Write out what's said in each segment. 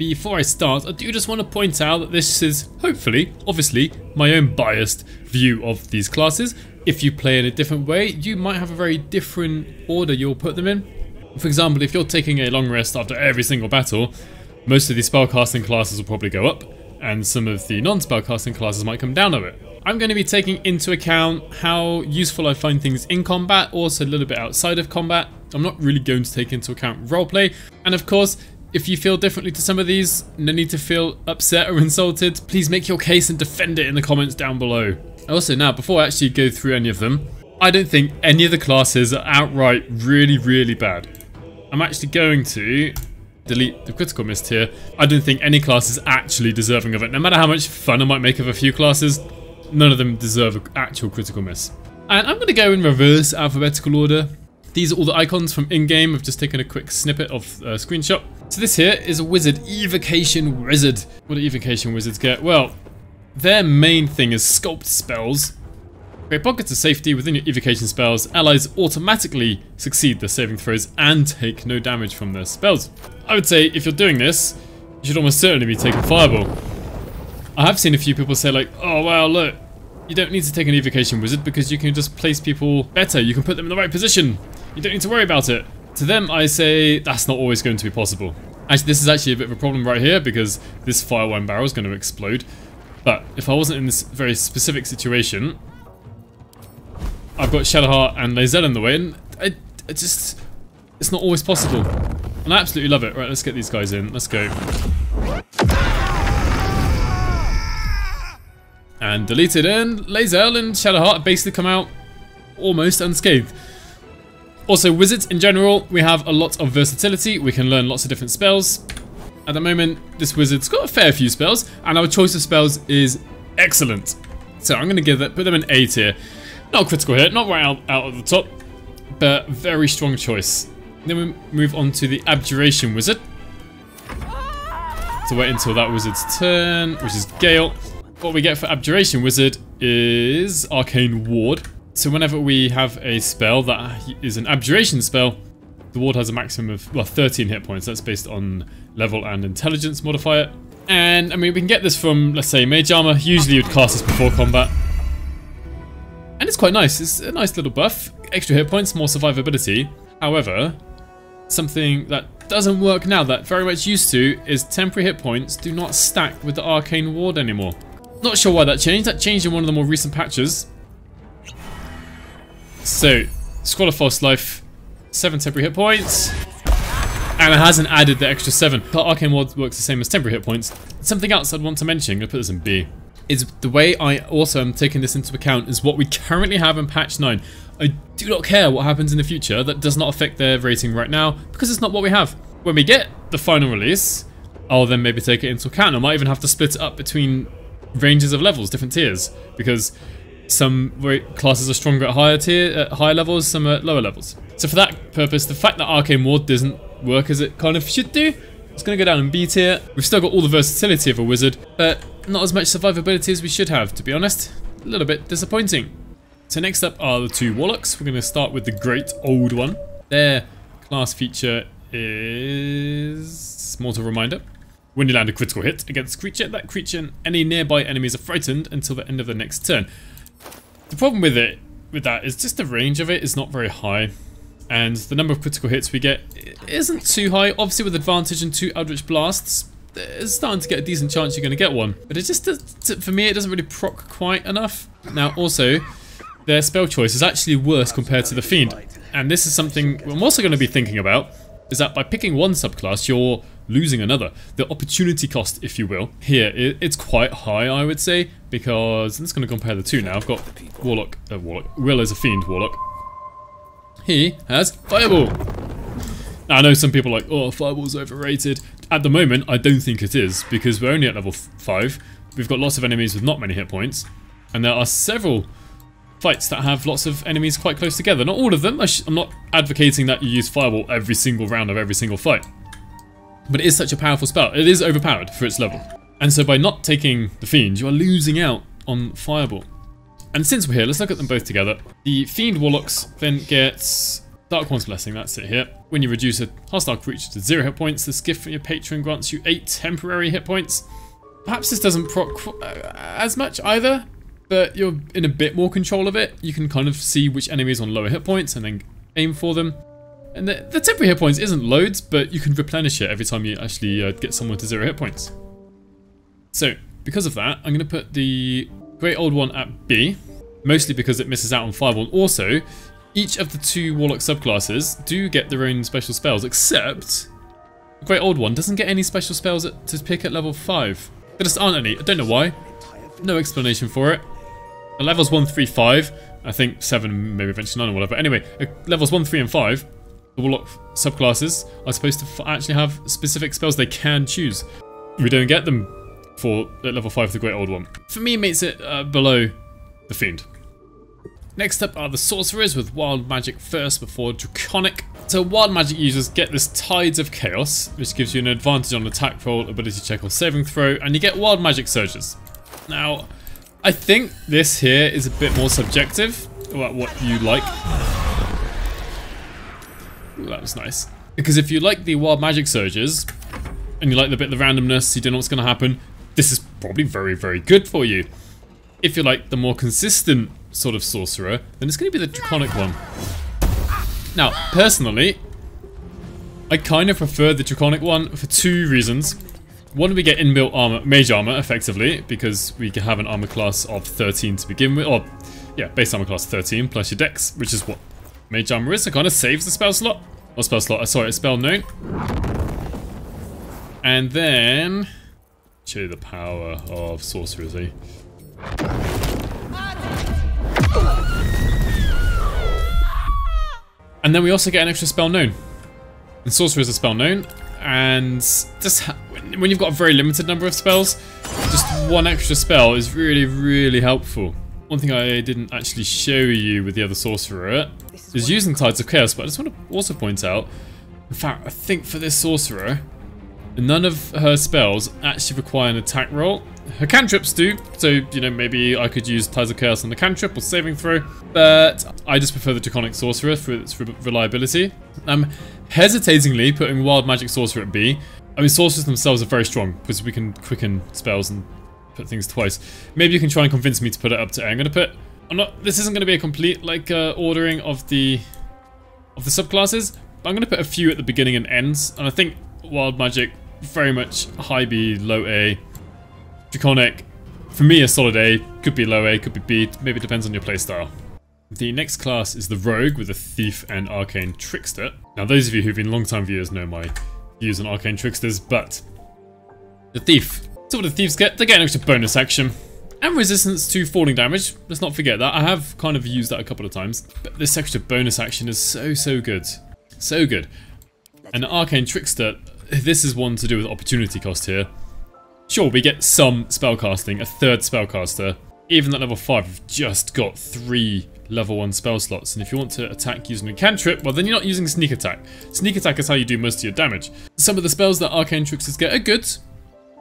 Before I start, I do just want to point out that this is, hopefully, obviously, my own biased view of these classes. If you play in a different way, you might have a very different order you'll put them in. For example, if you're taking a long rest after every single battle, most of the spellcasting classes will probably go up, and some of the non-spellcasting classes might come down a bit. I'm going to be taking into account how useful I find things in combat, also a little bit outside of combat. I'm not really going to take into account roleplay, and of course, if you feel differently to some of these, no need to feel upset or insulted. Please make your case and defend it in the comments down below. Also, now, before I actually go through any of them, I don't think any of the classes are outright really, really bad. I'm actually going to delete the critical miss here. I don't think any class is actually deserving of it. No matter how much fun I might make of a few classes, none of them deserve an actual critical miss. And I'm going to go in reverse alphabetical order. These are all the icons from in-game. I've just taken a quick snippet of a screenshot. So this here is a wizard, Evocation Wizard. What do Evocation Wizards get? Well, their main thing is sculpt spells. Create pockets of safety within your evocation spells. Allies automatically succeed their saving throws and take no damage from their spells. I would say if you're doing this, you should almost certainly be taking Fireball. I have seen a few people say like, oh wow, look, you don't need to take an evocation wizard because you can just place people better. You can put them in the right position. You don't need to worry about it. To them, I say that's not always going to be possible. Actually, this is actually a bit of a problem right here because this fire wine barrel is going to explode. But if I wasn't in this very specific situation, I've got Shadowheart and Lae'zel in the way, and I, I just, it's not always possible. And I absolutely love it. Right, let's get these guys in. Let's go. And deleted, and Lae'zel and Shadowheart basically come out almost unscathed. Also, wizards in general, we have a lot of versatility. We can learn lots of different spells. At the moment, this wizard's got a fair few spells, and our choice of spells is excellent. So I'm going to give that, put them in A tier. Not critical hit, not right out, out of the top, but very strong choice. Then we move on to the Abjuration Wizard. So wait until that wizard's turn, which is Gale. What we get for Abjuration Wizard is Arcane Ward. So whenever we have a spell that is an abjuration spell, the ward has a maximum of, well, 13 hit points. That's based on level and intelligence modifier. And, I mean, we can get this from, let's say, Mage Armor. Usually you'd cast this before combat. And it's quite nice. It's a nice little buff. Extra hit points, more survivability. However, something that doesn't work now that very much used to is temporary hit points do not stack with the Arcane Ward anymore. Not sure why that changed. That changed in one of the more recent patches. So, Scroll of False Life, 7 temporary hit points. And it hasn't added the extra 7. But Arcane Ward works the same as temporary hit points. Something else I'd want to mention, I'm going to put this in B, is the way I also am taking this into account is what we currently have in patch 9. I do not care what happens in the future, that does not affect their rating right now, because it's not what we have. When we get the final release, I'll then maybe take it into account. I might even have to split it up between ranges of levels, different tiers, because some classes are stronger at higher tier, at higher levels, some at lower levels. So for that purpose, the fact that Arcane Ward doesn't work as it kind of should do, it's going to go down in B tier. We've still got all the versatility of a wizard, but not as much survivability as we should have, to be honest. A little bit disappointing. So next up are the two Warlocks. We're going to start with the Great Old One. Their class feature is... Mortal Reminder. When you land a critical hit against a creature, that creature and any nearby enemies are frightened until the end of the next turn. The problem with it, with that, is just the range of it is not very high. And the number of critical hits we get isn't too high. Obviously with advantage and two Eldritch Blasts, it's starting to get a decent chance you're going to get one. But it just, for me, it doesn't really proc quite enough. Now also, their spell choice is actually worse compared to the Fiend. And this is something I'm also going to be thinking about, is that by picking one subclass, you're losing another. The opportunity cost, if you will, here, it's quite high, I would say, because I'm just going to compare the two now. I've got Warlock, uh, Warlock, Will is a Fiend Warlock. He has Fireball. I know some people are like, oh, Fireball's overrated. At the moment, I don't think it is, because we're only at level 5. We've got lots of enemies with not many hit points, and there are several fights that have lots of enemies quite close together. Not all of them. I am not advocating that you use Fireball every single round of every single fight. But it is such a powerful spell. It is overpowered for its level. And so by not taking the Fiend, you are losing out on Fireball. And since we're here, let's look at them both together. The Fiend Warlocks then gets Dark One's Blessing, that's it here. When you reduce a hostile creature to 0 hit points, this gift from your patron grants you 8 temporary hit points. Perhaps this doesn't proc uh, as much either, but you're in a bit more control of it. You can kind of see which enemies on lower hit points and then aim for them. And the, the temporary hit points isn't loads, but you can replenish it every time you actually uh, get someone to zero hit points. So, because of that, I'm going to put the Great Old One at B, mostly because it misses out on Fireball. Also, each of the two Warlock subclasses do get their own special spells, except the Great Old One doesn't get any special spells at, to pick at level 5. There just aren't any. I don't know why. No explanation for it. The levels 1, 3, 5, I think 7, maybe eventually 9 or whatever. Anyway, levels 1, 3 and 5, the Warlock subclasses are supposed to actually have specific spells they can choose. We don't get them for at level 5 the Great Old One. For me, it makes it uh, below the Fiend. Next up are the Sorcerers with Wild Magic first before Draconic. So Wild Magic users get this Tides of Chaos, which gives you an advantage on attack roll, ability check or saving throw, and you get Wild Magic Surges. Now, I think this here is a bit more subjective about what you like. Ooh, that was nice. Because if you like the wild magic surges, and you like the bit of the randomness, you don't know what's going to happen, this is probably very, very good for you. If you like the more consistent sort of sorcerer, then it's going to be the draconic one. Now, personally, I kind of prefer the draconic one for two reasons. One, we get inbuilt armor, mage armor, effectively, because we can have an armor class of 13 to begin with, or, yeah, base armor class 13 plus your dex, which is what mage armor is, so kind of saves the spell slot. Or spell slot, sorry, spell known. And then, To the power of sorcerers, eh? And then we also get an extra spell known. And sorcerer is a spell known, and just when you've got a very limited number of spells, just one extra spell is really, really helpful. One thing I didn't actually show you with the other sorcerer is using Tides of Chaos, but I just want to also point out, in fact, I think for this sorcerer, none of her spells actually require an attack roll. Her cantrips do, so, you know, maybe I could use Tides of Chaos on the cantrip or saving throw, but I just prefer the Draconic Sorcerer for its reliability. I'm hesitatingly putting Wild Magic Sorcerer at B, I mean, sorcerers themselves are very strong because we can quicken spells and put things twice. Maybe you can try and convince me to put it up to A. I'm gonna put. I'm not. This isn't gonna be a complete like uh, ordering of the of the subclasses. I'm gonna put a few at the beginning and ends, and I think wild magic very much high B, low A. Draconic, for me, a solid A. Could be low A, could be B. Maybe it depends on your playstyle. The next class is the Rogue with a Thief and Arcane Trickster. Now, those of you who've been long-time viewers know my views on Arcane Tricksters, but the Thief. So what the Thieves get? They get an extra bonus action. And resistance to falling damage. Let's not forget that. I have kind of used that a couple of times. But this extra bonus action is so, so good. So good. And Arcane Trickster, this is one to do with opportunity cost here. Sure, we get some spellcasting, a third spellcaster. Even at level 5, we've just got three level 1 spell slots. And if you want to attack using a cantrip, well then you're not using sneak attack. Sneak attack is how you do most of your damage. Some of the spells that Arcane Tricksters get are good.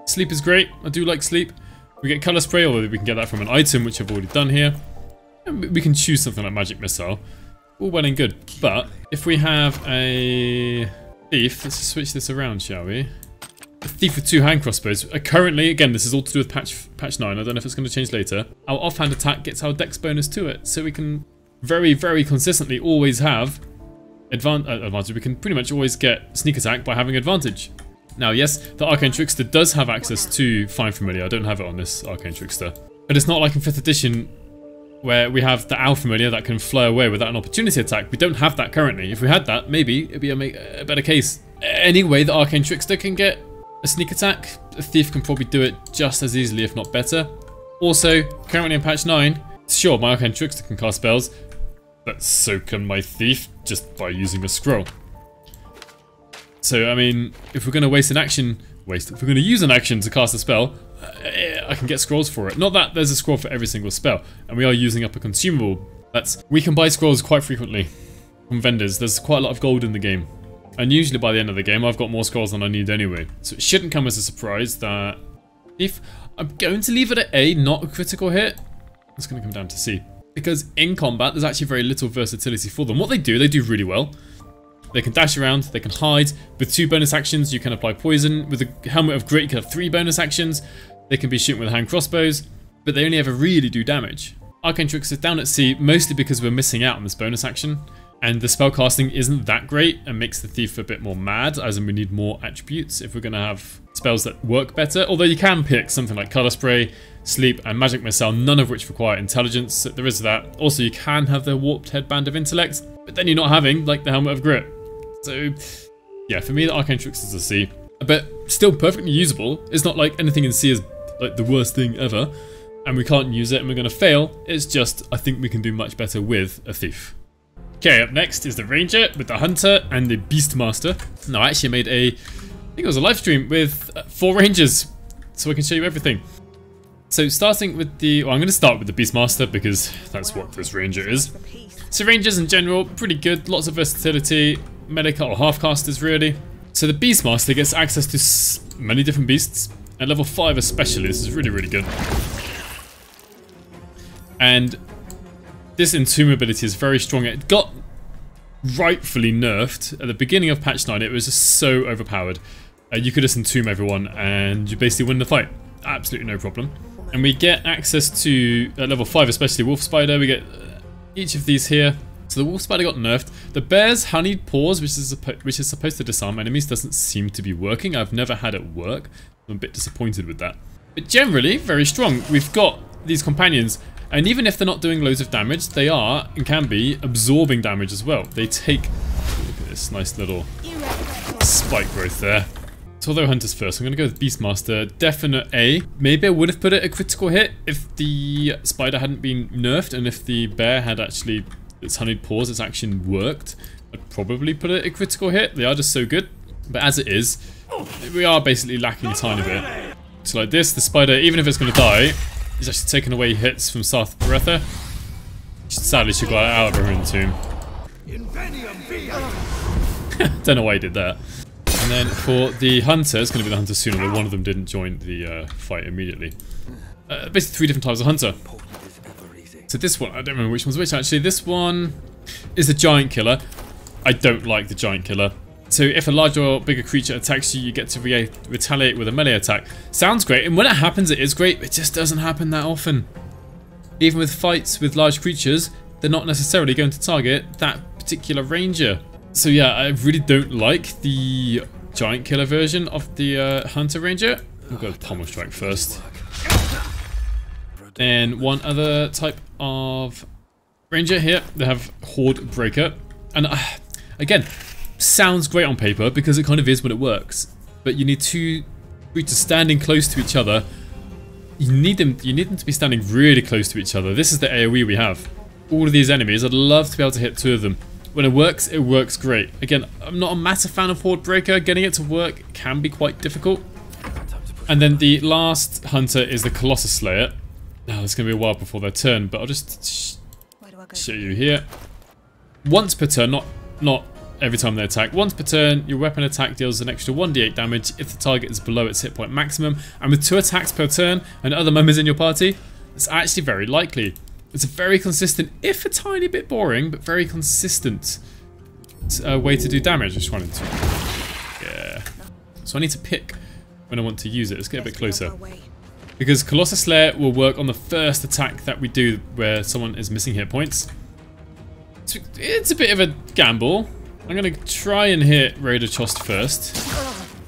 Sleep is great. I do like sleep. We get Colour Spray, although we can get that from an item, which I've already done here. And we can choose something like Magic Missile. All well and good. But if we have a Thief, let's switch this around, shall we? A Thief with two hand crossbows. Uh, currently, again, this is all to do with patch patch 9. I don't know if it's going to change later. Our offhand attack gets our dex bonus to it. So we can very, very consistently always have advan uh, advantage. We can pretty much always get sneak attack by having advantage. Now, yes, the Arcane Trickster does have access to Find Familiar. I don't have it on this Arcane Trickster. But it's not like in 5th edition where we have the Owl Familiar that can fly away without an opportunity attack. We don't have that currently. If we had that, maybe it'd be a, a better case. Anyway, the Arcane Trickster can get a sneak attack, a thief can probably do it just as easily, if not better. Also, currently in patch 9, sure, my Arcane Trickster can cast spells, but so can my thief, just by using a scroll. So, I mean, if we're going to waste an action, waste, if we're going to use an action to cast a spell, uh, I can get scrolls for it. Not that there's a scroll for every single spell, and we are using up a consumable. That's, we can buy scrolls quite frequently from vendors. There's quite a lot of gold in the game. And usually by the end of the game, I've got more scrolls than I need anyway. So it shouldn't come as a surprise that if I'm going to leave it at A, not a critical hit, it's going to come down to C. Because in combat, there's actually very little versatility for them. What they do, they do really well. They can dash around, they can hide. With two bonus actions, you can apply poison. With the Helmet of Grit, you can have three bonus actions. They can be shooting with hand crossbows, but they only ever really do damage. Arcane Tricks is down at sea mostly because we're missing out on this bonus action. And the spellcasting isn't that great and makes the thief a bit more mad, as in we need more attributes if we're going to have spells that work better. Although you can pick something like Colour Spray, Sleep and Magic Missile, none of which require intelligence, there is that. Also you can have the Warped Headband of Intellect, but then you're not having like the Helmet of Grit. So yeah, for me the Arcane Tricks is a C. But still perfectly usable. It's not like anything in C is like the worst thing ever, and we can't use it and we're going to fail. It's just I think we can do much better with a Thief. Okay, up next is the Ranger with the Hunter and the Beastmaster. Now, I actually made a, I think it was a live stream with uh, four Rangers, so I can show you everything. So starting with the, well I'm going to start with the Beastmaster because that's what this Ranger is. So Rangers in general, pretty good, lots of versatility, medic or half-casters really. So the Beastmaster gets access to many different beasts, at level 5 especially, this is really really good. And this Entomb ability is very strong. It got rightfully nerfed. At the beginning of patch 9, it was just so overpowered. Uh, you could just Entomb everyone and you basically win the fight. Absolutely no problem. And we get access to, at level 5 especially, Wolf Spider. We get uh, each of these here. So the Wolf Spider got nerfed. The Bear's Honeyed Paws, which is, which is supposed to disarm enemies, doesn't seem to be working. I've never had it work. I'm a bit disappointed with that. But generally, very strong. We've got these companions and even if they're not doing loads of damage, they are, and can be, absorbing damage as well. They take... Look at this nice little spike growth there. So although Hunter's first, I'm going to go with Beastmaster. Definite A. Maybe I would have put it a critical hit if the spider hadn't been nerfed and if the bear had actually, its honeyed paws, its action worked. I'd probably put it a critical hit. They are just so good. But as it is, we are basically lacking a tiny bit. So like this, the spider, even if it's going to die, is actually taking away hits from South Beretha. Sadly, she got out of her own tomb. Don't know why he did that. And then for the hunter, it's going to be the hunter sooner, but one of them didn't join the uh, fight immediately. Uh, basically, three different types of hunter. So this one, I don't remember which one's which actually. This one is the giant killer. I don't like the giant killer. So if a larger or bigger creature attacks you, you get to re retaliate with a melee attack. Sounds great, and when it happens it is great, it just doesn't happen that often. Even with fights with large creatures, they're not necessarily going to target that particular ranger. So yeah, I really don't like the giant killer version of the uh, hunter ranger. We'll go pommel strike first. And one other type of ranger here, they have horde breaker. And uh, again, sounds great on paper because it kind of is when it works. But you need two creatures standing close to each other. You need them you need them to be standing really close to each other. This is the AoE we have. All of these enemies, I'd love to be able to hit two of them. When it works, it works great. Again, I'm not a massive fan of Horde Breaker. Getting it to work can be quite difficult. And then the last hunter is the Colossus Slayer. Now, it's going to be a while before their turn, but I'll just show you here. Once per turn, not not every time they attack. Once per turn, your weapon attack deals an extra 1d8 damage if the target is below its hit point maximum. And with two attacks per turn and other members in your party, it's actually very likely. It's a very consistent, if a tiny bit boring, but very consistent uh, way to do damage. I Just wanted to... Yeah. So I need to pick when I want to use it. Let's get a bit closer. Because Colossus Slayer will work on the first attack that we do where someone is missing hit points. It's a bit of a gamble, I'm gonna try and hit Raider Chost first.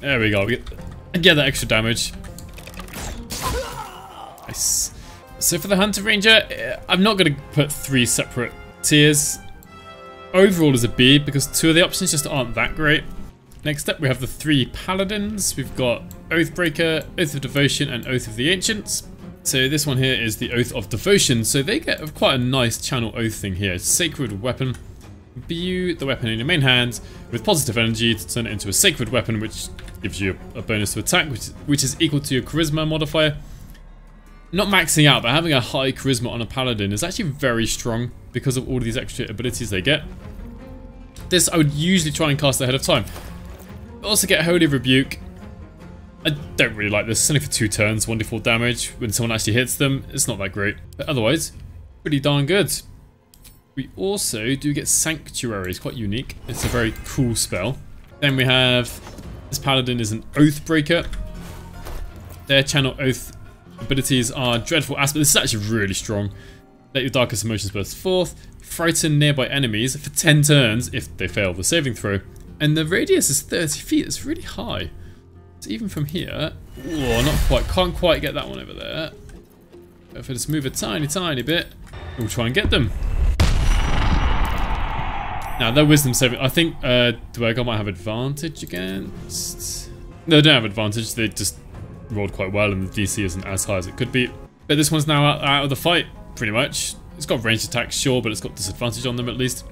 There we go. We get, that extra damage. Nice. So for the Hunter Ranger, eh, I'm not gonna put three separate tiers. Overall is a B because two of the options just aren't that great. Next up we have the three Paladins. We've got Oathbreaker, Oath of Devotion and Oath of the Ancients. So this one here is the Oath of Devotion. So they get quite a nice channel oath thing here. Sacred weapon. Imbue the weapon in your main hand with positive energy to turn it into a sacred weapon, which gives you a bonus to attack, which, which is equal to your charisma modifier. Not maxing out, but having a high charisma on a paladin is actually very strong because of all these extra abilities they get. This I would usually try and cast ahead of time. Also get Holy Rebuke. I don't really like this. It's only for two turns, 1d4 damage. When someone actually hits them, it's not that great. But otherwise, pretty darn good. We also do get Sanctuary. It's quite unique. It's a very cool spell. Then we have this Paladin is an Oathbreaker. Their channel Oath abilities are Dreadful Aspect. This is actually really strong. Let your darkest emotions burst forth. Frighten nearby enemies for 10 turns if they fail the saving throw. And the radius is 30 feet. It's really high. So even from here... Oh, not quite. Can't quite get that one over there. But if I just move a tiny, tiny bit, we'll try and get them. Now, their wisdom saving... I think uh, Duergar might have advantage against... No, they don't have advantage. They just rolled quite well and the DC isn't as high as it could be. But this one's now out, out of the fight, pretty much. It's got ranged attacks, sure, but it's got disadvantage on them at least.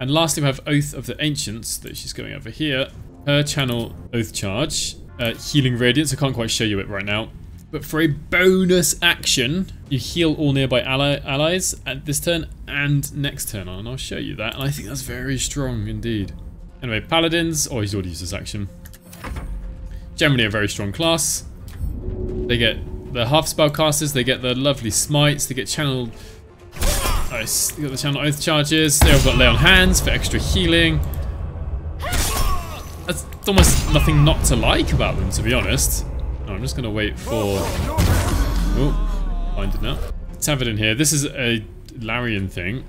And lastly, we have Oath of the Ancients that she's going over here. Her channel Oath Charge, uh, Healing Radiance. I can't quite show you it right now. But for a bonus action, you heal all nearby ally allies at this turn and next turn, and I'll show you that. And I think that's very strong indeed. Anyway, Paladins. Oh, he's already used this action. Generally a very strong class. They get the half spell spellcasters, they get the lovely smites, they get channel Nice. They got the channel oath charges. They've got lay on hands for extra healing. That's almost nothing not to like about them, to be honest. Oh, I'm just gonna wait for. Oh, find it now. Let's have it in here. This is a Larian thing.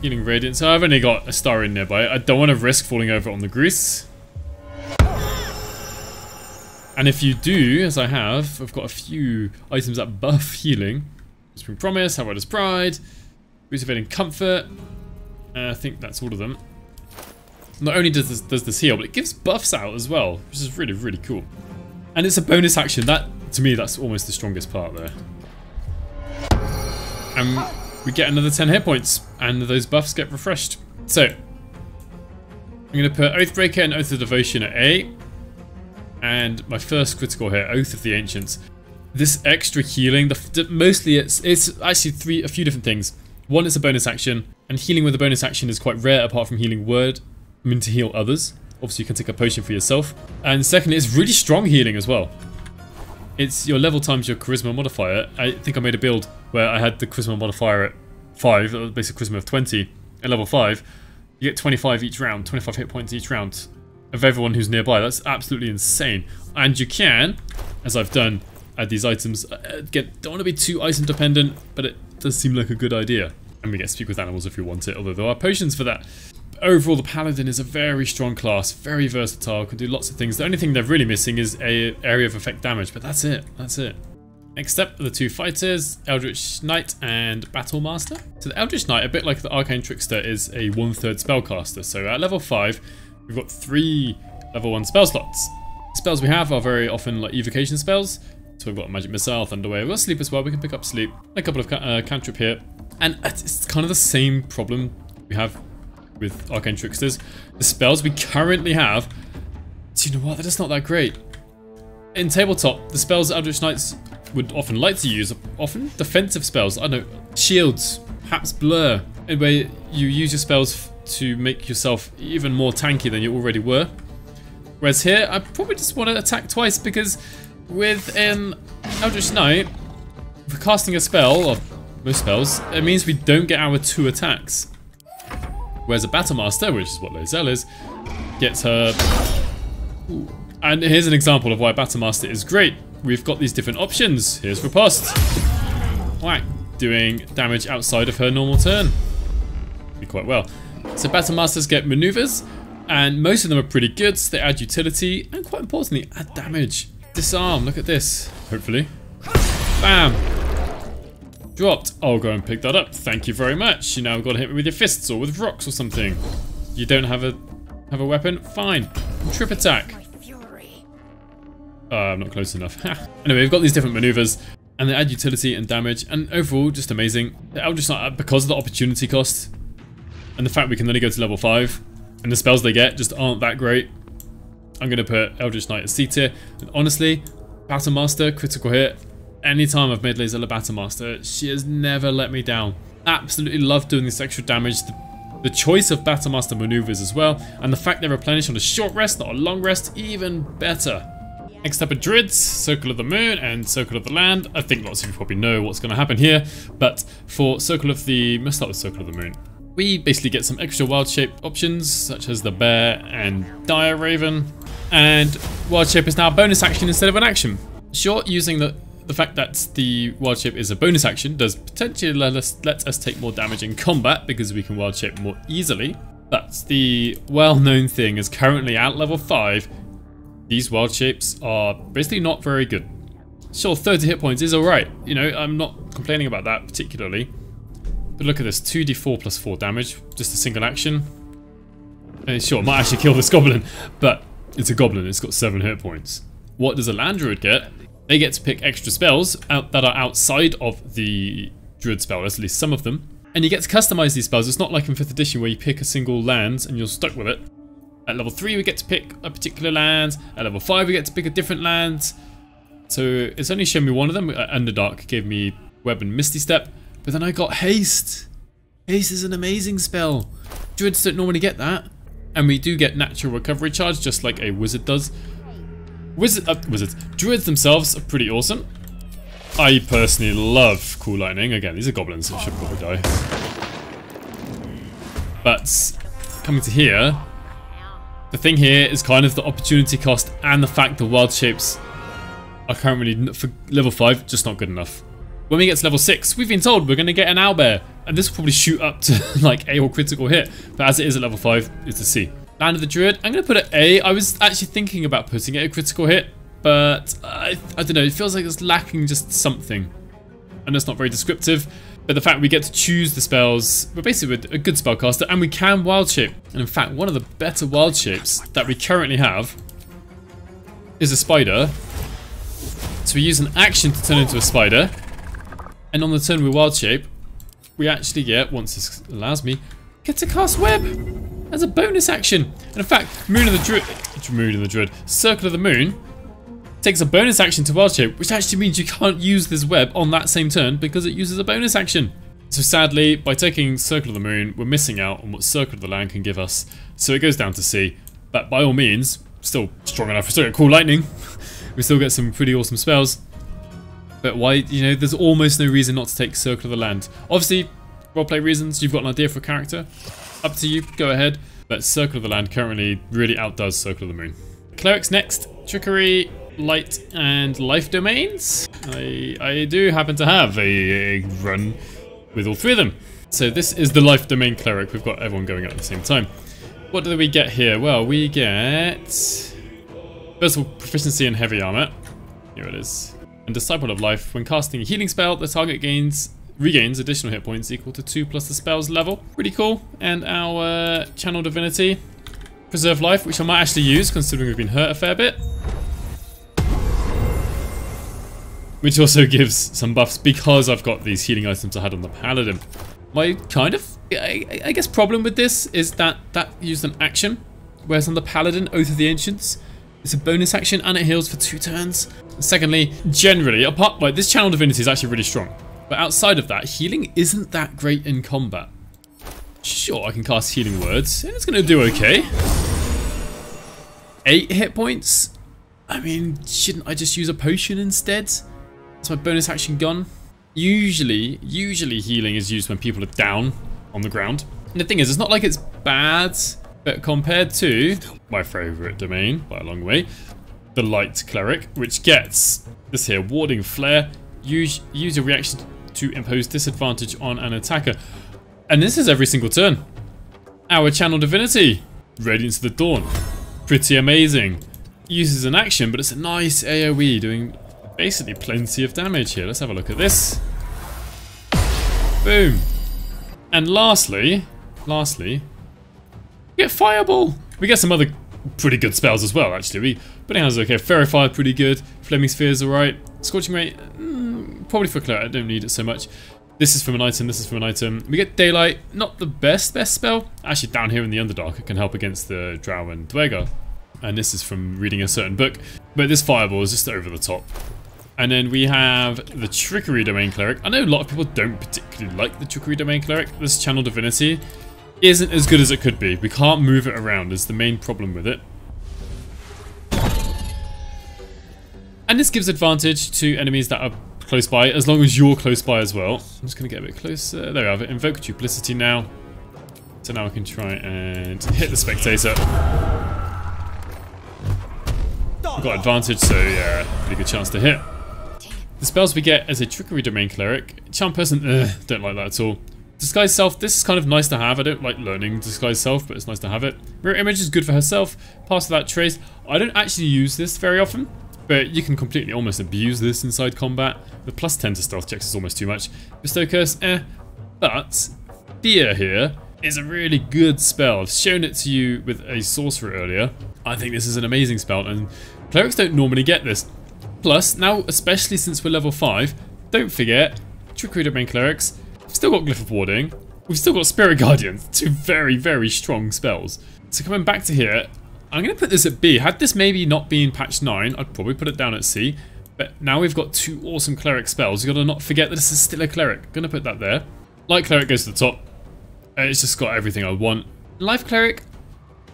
Healing Radiant. So I've only got Astarion nearby. I don't want to risk falling over on the grease. And if you do, as I have, I've got a few items that buff healing. Spring Promise, Outrider's Pride, Boost of Comfort. Uh, I think that's all of them. Not only does this, does this heal, but it gives buffs out as well, which is really, really cool. And it's a bonus action. That, to me, that's almost the strongest part there. And we get another 10 hit points, and those buffs get refreshed. So, I'm going to put Oathbreaker and Oath of Devotion at A. And my first critical here, Oath of the Ancients. This extra healing, the, mostly it's it's actually three a few different things. One it's a bonus action, and healing with a bonus action is quite rare apart from healing word. I mean to heal others. Obviously you can take a potion for yourself. And secondly, it's really strong healing as well. It's your level times your charisma modifier. I think I made a build where I had the charisma modifier at 5, uh, basic charisma of 20. At level 5, you get 25 each round, 25 hit points each round of everyone who's nearby. That's absolutely insane. And you can, as I've done, add these items. Uh, again, don't want to be too item dependent, but it does seem like a good idea. And we get speak with animals if you want it, although there are potions for that. Overall, the Paladin is a very strong class, very versatile, can do lots of things. The only thing they're really missing is a area of effect damage, but that's it, that's it. Next up are the two fighters, Eldritch Knight and Battle Master. So the Eldritch Knight, a bit like the Arcane Trickster, is a one-third spellcaster. So at level 5, we've got three level 1 spell slots. Spells we have are very often like evocation spells, so we've got Magic Missile, Thunderwave, we've got Sleep as well, we can pick up Sleep. A couple of uh, cantrip here. And it's kind of the same problem we have with Arcane Tricksters. The spells we currently have, do you know what, they're just not that great. In tabletop, the spells Eldritch Knights would often like to use often defensive spells. I know, shields, perhaps blur, where you use your spells to make yourself even more tanky than you already were. Whereas here, I probably just want to attack twice because with an Eldritch Knight, for casting a spell, or most spells, it means we don't get our two attacks. Whereas a Battle Master, which is what Lae'zel is, gets her... And here's an example of why Battle Master is great. We've got these different options. Here's Riposte. Whack. Doing damage outside of her normal turn. Be quite well. So Battle Masters get maneuvers, and most of them are pretty good. So they add utility, and quite importantly, add damage. Disarm, look at this. Hopefully. Bam! Dropped. I'll go and pick that up. Thank you very much. You now got to hit me with your fists or with rocks or something. You don't have a have a weapon? Fine. Trip attack. Uh, I'm not close enough. anyway, we've got these different maneuvers and they add utility and damage and overall just amazing. I'll just not because of the opportunity cost and the fact we can only go to level 5 and the spells they get just aren't that great. I'm going to put Eldritch Knight as C tier. And honestly, Battle Master, critical hit. Anytime I've made Lae'zel a Battle Master, she has never let me down. Absolutely love doing this extra damage. The, the choice of Battle Master maneuvers as well. And the fact they replenish on a short rest, not a long rest, even better. Next up are Druids, Circle of the Moon and Circle of the Land. I think lots of you probably know what's going to happen here, but for Circle of the... Let's start with Circle of the Moon. We basically get some extra wild shape options, such as the Bear and Dire Raven, and wild shape is now a bonus action instead of an action. Sure, using the the fact that the wild shape is a bonus action does potentially let us, let us take more damage in combat because we can wild shape more easily. But the well-known thing is currently at level 5, these wild shapes are basically not very good. Sure, 30 hit points is alright, you know, I'm not complaining about that particularly. But look at this, 2d4 plus 4 damage, just a single action. And sure, it might actually kill this goblin, but it's a goblin, it's got 7 hit points. What does a land druid get? They get to pick extra spells out that are outside of the druid spell, at least some of them. And you get to customize these spells. It's not like in 5th edition where you pick a single land and you're stuck with it. At level 3 we get to pick a particular land. At level 5 we get to pick a different land. So it's only shown me one of them. Uh, Underdark gave me Web and Misty Step. But then I got Haste. Haste is an amazing spell. Druids don't normally get that. And we do get natural recovery charge just like a wizard does. Wizard, uh, wizards. Druids themselves are pretty awesome. I personally love Call Lightning. Again, these are goblins, so should probably die. But coming to here, the thing here is kind of the opportunity cost and the fact the wild shapes are currently for level 5 just not good enough. When we get to level 6, we've been told we're going to get an owlbear, and this will probably shoot up to like A or critical hit, but as it is at level 5, it's a C. Land of the Druid, I'm going to put it A. I was actually thinking about putting it a critical hit, but I, I don't know, it feels like it's lacking just something. And it's not very descriptive, but the fact we get to choose the spells, we're basically a good spellcaster, and we can wild shape. And in fact, one of the better wild shapes that we currently have is a spider. So we use an action to turn into a spider, and on the turn we wild shape, we actually get, once this allows me, get to cast web as a bonus action. And in fact, Moon of the Druid, Moon of the Druid, Circle of the Moon, takes a bonus action to Wild Shape, which actually means you can't use this web on that same turn because it uses a bonus action. So sadly, by taking Circle of the Moon, we're missing out on what Circle of the Land can give us. So it goes down to C. But by all means, still strong enough. We still get Call Lightning. we still get some pretty awesome spells. But why, you know, there's almost no reason not to take Circle of the Land. Obviously, roleplay reasons, you've got an idea for a character. Up to you, go ahead. But Circle of the Land currently really outdoes Circle of the Moon. Clerics next. Trickery, Light, and Life Domains. I, I do happen to have a, a run with all three of them. So this is the Life Domain Cleric. We've got everyone going at the same time. What do we get here? Well, we get... First of all, proficiency in heavy armor. Here it is. And Disciple of Life. When casting a healing spell, the target gains regains additional hit points equal to 2 plus the spell's level. Pretty cool. And our uh, Channel Divinity, Preserve Life, which I might actually use considering we've been hurt a fair bit. Which also gives some buffs because I've got these healing items I had on the Paladin. My kind of, I, I guess, problem with this is that that used an action, whereas on the Paladin, Oath of the Ancients, it's a bonus action and it heals for two turns. Secondly, generally, apart like this channel divinity is actually really strong. But outside of that, healing isn't that great in combat. Sure, I can cast Healing Words, it's to do okay. Eight hit points? I mean, shouldn't I just use a potion instead? It's my bonus action gone. Usually, usually healing is used when people are down on the ground. And the thing is, it's not like it's bad, but compared to my favourite domain by a long way, the Light Cleric, which gets this here, Warding Flare, use, use your reaction to impose disadvantage on an attacker. And this is every single turn. Our Channel Divinity, Radiance of the Dawn. Pretty amazing. Uses an action, but it's a nice AoE doing basically plenty of damage here. Let's have a look at this. Boom. And lastly, lastly, get Fireball. We get some other pretty good spells as well, actually. We is okay. Fire pretty good. Flaming Sphere's alright. Scorching Ray, mm, probably for Claire. I don't need it so much. This is from an item, this is from an item. We get Daylight, not the best, best spell. Actually, down here in the Underdark, it can help against the Drow and Duergar. And this is from reading a certain book. But this Fireball is just over the top. And then we have the Trickery Domain Cleric. I know a lot of people don't particularly like the Trickery Domain Cleric. This Channel Divinity isn't as good as it could be. We can't move it around is the main problem with it. And this gives advantage to enemies that are close by, as long as you're close by as well. I'm just going to get a bit closer. There we have it. Invoke Duplicity now. So now I can try and hit the Spectator. We've got advantage, so yeah, pretty good chance to hit. The spells we get as a Trickery Domain Cleric. Charm Person, ugh, don't like that at all. Disguise Self, this is kind of nice to have. I don't like learning Disguise Self, but it's nice to have it. Mirror Image is good for herself. Pass Without Trace. I don't actually use this very often, but you can completely almost abuse this inside combat. The plus 10 to stealth checks is almost too much. Bestow Curse, eh. But Fear here is a really good spell. I've shown it to you with a sorcerer earlier. I think this is an amazing spell, and clerics don't normally get this. Plus, now, especially since we're level 5, don't forget, Trickery Domain Clerics, we've still got Glyph of Warding, we've still got Spirit Guardians, two very, very strong spells. So coming back to here, I'm going to put this at B. Had this maybe not been patch 9, I'd probably put it down at C. But now we've got two awesome cleric spells. You've got to not forget that this is still a cleric. Going to put that there. Light cleric goes to the top. Uh, it's just got everything I want. Life cleric,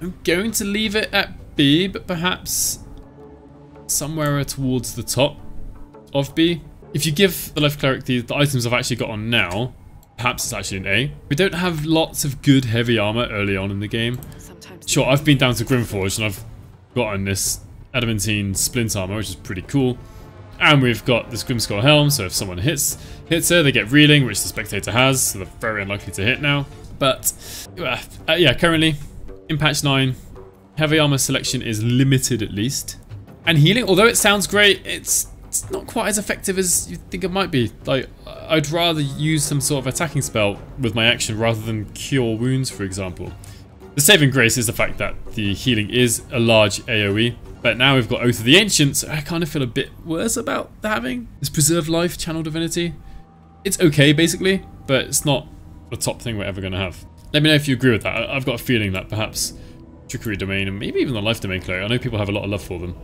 I'm going to leave it at B, but perhaps somewhere towards the top of B. If you give the life cleric the, the items I've actually got on now, perhaps it's actually an A. We don't have lots of good heavy armor early on in the game. Sure, I've been down to Grymforge and I've gotten this adamantine splint armor, which is pretty cool. And we've got this Grymskull helm, so if someone hits hits her, they get reeling, which the spectator has, so they're very unlikely to hit now. But uh, yeah, currently in patch 9, heavy armor selection is limited at least. And healing, although it sounds great, it's, it's not quite as effective as you think it might be. Like, I'd rather use some sort of attacking spell with my action rather than cure wounds, for example. The saving grace is the fact that the healing is a large AoE, but now we've got Oath of the Ancients, I kind of feel a bit worse about having this Preserve Life Channel Divinity. It's okay, basically, but it's not the top thing we're ever going to have. Let me know if you agree with that. I've got a feeling that perhaps Trickery Domain and maybe even the Life Domain Cleric, I know people have a lot of love for them.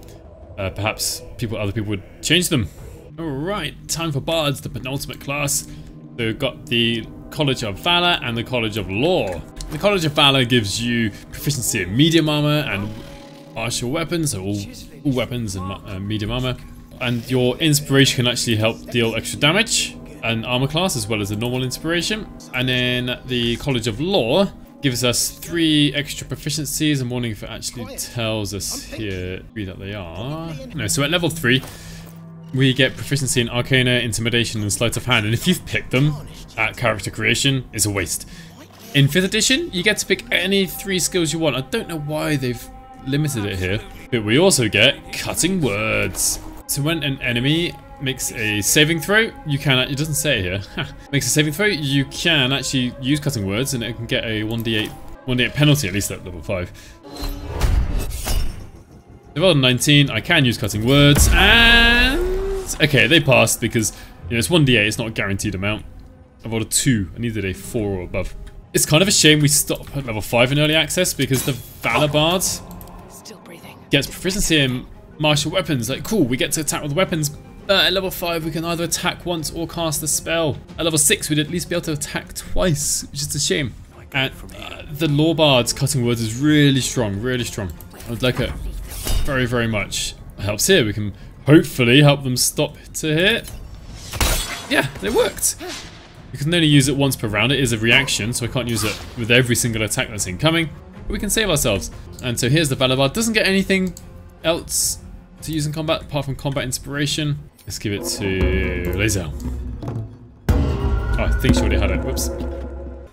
Uh, perhaps people, other people would change them. Alright, time for Bards, the penultimate class. So we've got the College of Valor and the College of Lore. The College of Valor gives you proficiency in medium armor and martial weapons, so all, all weapons and uh, medium armor. And your inspiration can actually help deal extra damage and armor class as well as a normal inspiration. And then the College of Lore gives us three extra proficiencies. I'm wondering if it actually tells us here that they are. No, so at level three, we get proficiency in Arcana, Intimidation, and Sleight of Hand. And if you've picked them at character creation, it's a waste. In 5th edition, you get to pick any three skills you want. I don't know why they've limited it here. But we also get Cutting Words. So when an enemy makes a saving throw, you can, it doesn't say here, makes a saving throw, you can actually use Cutting Words and it can get a 1d8, 1d8 penalty, at least at level 5. Level 19, I can use Cutting Words, and... Okay, they passed because, you know, it's 1d8, it's not a guaranteed amount. I rolled a 2, I needed a 4 or above. It's kind of a shame we stop at level 5 in early access because the Valor Bards gets proficiency in martial weapons. Like, cool, we get to attack with weapons, but at level 5 we can either attack once or cast a spell. At level 6 we'd at least be able to attack twice, which is a shame. And uh, the Lore Bard's Cutting Words is really strong, really strong. I'd like it very, very much. It helps here. We can hopefully help them stop to hit. Yeah, it worked. You can only use it once per round. It is a reaction, so I can't use it with every single attack that's incoming. But we can save ourselves. And so here's the Valor Bard. Doesn't get anything else to use in combat apart from combat inspiration. Let's give it to Lae'zel. Oh, I think she already had it. Whoops.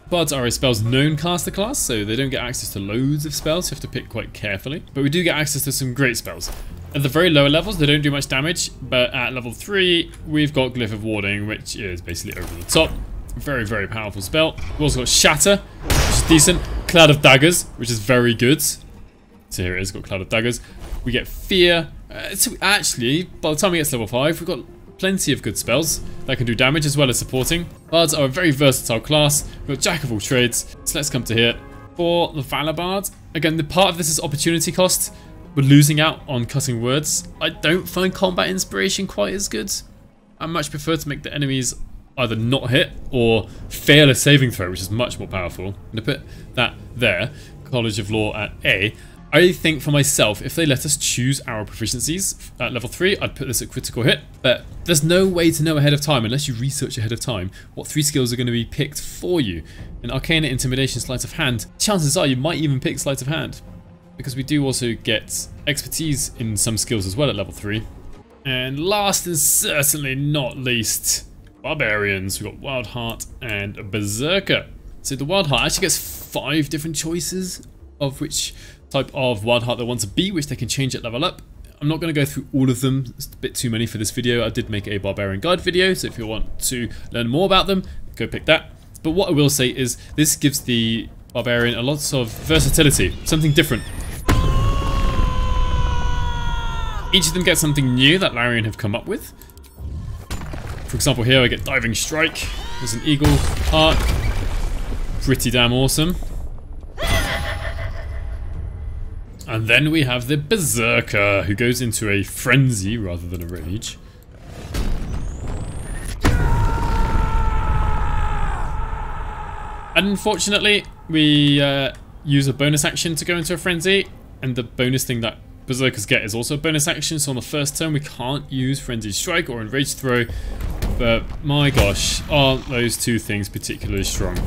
Bards are a spell's known caster class, so they don't get access to loads of spells, you have to pick quite carefully. But we do get access to some great spells. At the very lower levels, they don't do much damage, but at level 3, we've got Glyph of Warding, which is basically over the top. Very, very powerful spell. We've also got Shatter, which is decent. Cloud of Daggers, which is very good. So here it is, got Cloud of Daggers. We get Fear. Uh, so actually, by the time we get to level 5, we've got plenty of good spells that can do damage as well as supporting. Bards are a very versatile class. We've got Jack of all trades. So let's come to here. For the Valor Bard, again, the part of this is opportunity cost. We're losing out on cutting words. I don't find combat inspiration quite as good. I much prefer to make the enemies either not hit or fail a saving throw, which is much more powerful. I'm going to put that there, College of Lore at A. I think for myself, if they let us choose our proficiencies at level 3, I'd put this at critical hit. But there's no way to know ahead of time, unless you research ahead of time, what three skills are going to be picked for you. In Arcana, Intimidation, Sleight of Hand, chances are you might even pick Sleight of Hand. Because we do also get expertise in some skills as well at level 3. And last and certainly not least, Barbarians. We've got Wild Heart and Berserker. So the Wild Heart actually gets five different choices of which type of Wild Heart they want to be, which they can change at level up. I'm not going to go through all of them, it's a bit too many for this video. I did make a Barbarian Guide video, so if you want to learn more about them, go pick that. But what I will say is, this gives the Barbarian a lot of versatility, something different. Each of them gets something new that Larian have come up with. For example here I get Diving Strike, there's an Eagle Heart, pretty damn awesome. And then we have the Berserker, who goes into a frenzy rather than a rage. Unfortunately, we uh, use a bonus action to go into a frenzy, and the bonus thing that Berserkers get is also a bonus action, so on the first turn we can't use Frenzied Strike or Enraged Throw, but my gosh, aren't those two things particularly strong.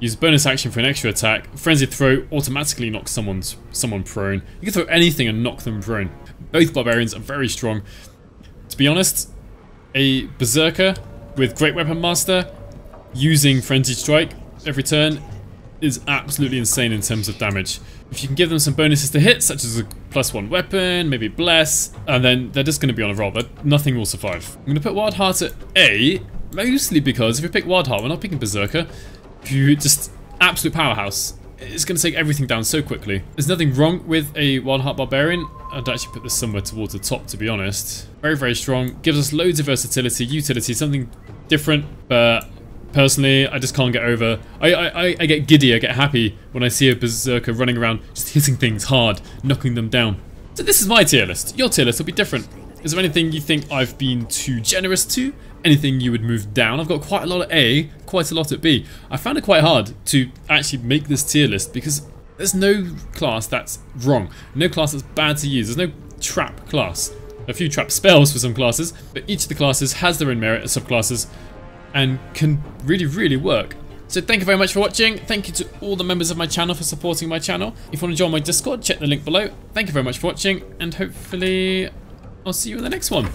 Use bonus action for an extra attack. Frenzied Throw automatically knocks someone's someone prone. You can throw anything and knock them prone. Both barbarians are very strong. To be honest, a berserker with Great Weapon Master using Frenzied Strike every turn is absolutely insane in terms of damage. If you can give them some bonuses to hit, such as a plus one weapon, maybe bless, and then they're just going to be on a roll, but nothing will survive. I'm going to put Wild Heart at A, mostly because if we pick Wild Heart, we're not picking Berserker just absolute powerhouse. It's going to take everything down so quickly. There's nothing wrong with a Wild Heart Barbarian. I'd actually put this somewhere towards the top, to be honest. Very, very strong. Gives us loads of versatility, utility, something different, but personally, I just can't get over. I, I, I get giddy, I get happy when I see a Berserker running around, just hitting things hard, knocking them down. So this is my tier list. Your tier list will be different. Is there anything you think I've been too generous to? Anything you would move down. I've got quite a lot at A, quite a lot at B. I found it quite hard to actually make this tier list because there's no class that's wrong. No class that's bad to use. There's no trap class. A few trap spells for some classes, but each of the classes has their own merit as subclasses and can really, really work. So thank you very much for watching. Thank you to all the members of my channel for supporting my channel. If you want to join my Discord, check the link below. Thank you very much for watching, and hopefully I'll see you in the next one.